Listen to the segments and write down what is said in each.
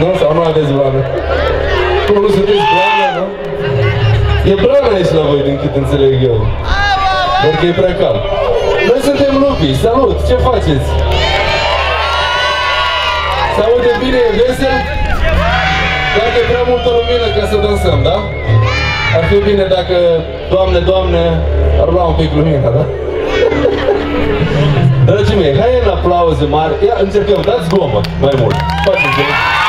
Nu? Sau nu aveți blană? Cum nu sunteți blană, nu? E blană aici la voi, din cât înțeleg eu. Doar că e prea cald. Noi suntem lupii, salut, ce faceți? Se aude bine, e vesel? Dacă e prea multă lumină ca să dansăm, da? Ar fi bine dacă, Doamne, Doamne, ar lua un pic lumina, da? Dragii mei, hai în aplauze mari. Ia, încercăm, dați zgomot mai mult. Faceți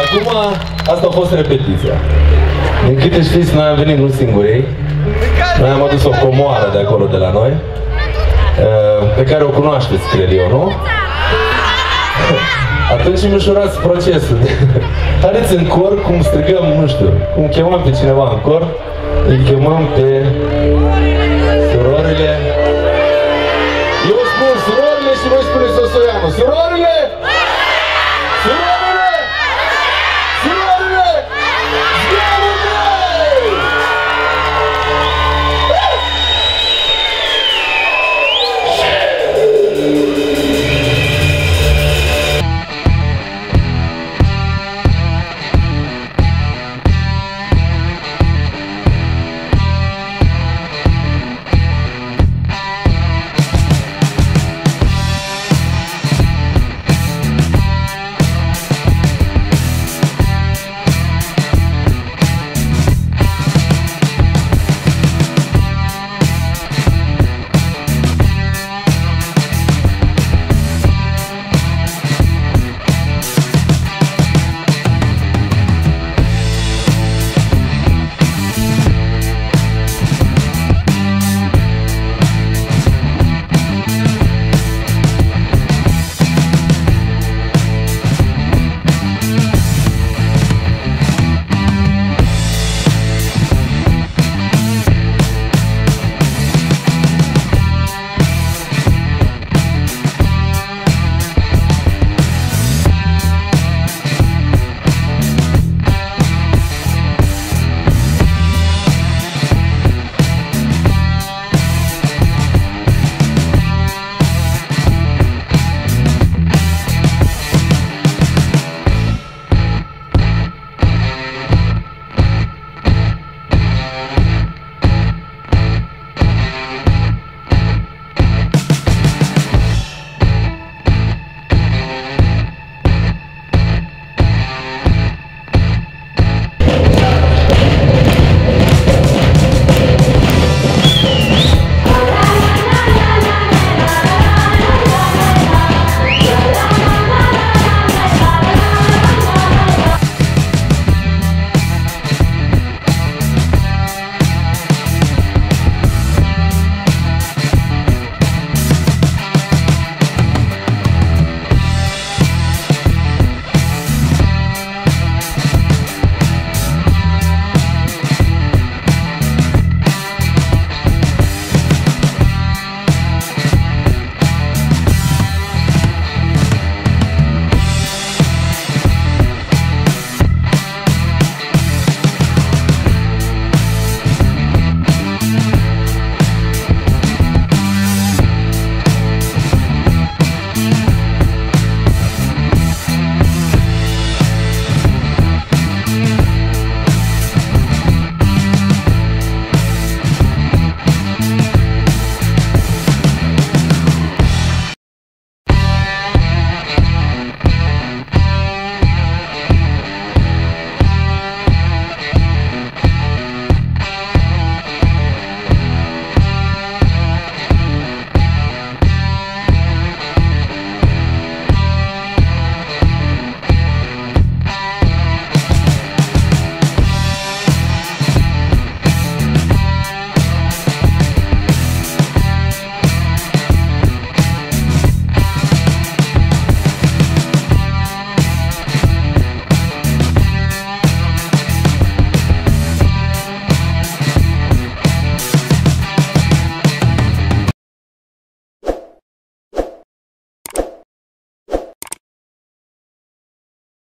Acum, asta a fost repetiția. Din câte știți, noi am venit nu singuri. Noi am adus o comoară de acolo, de la noi, eh, pe care o cunoașteți, cred eu, nu? Atunci îmi ușurați procesul. Haideți în cor cum strigăm, nu știu, cum chemăm pe cineva în cor, îi chemăm pe surorile. Eu spun surorile și voi spuneți Osoianu. Surorile!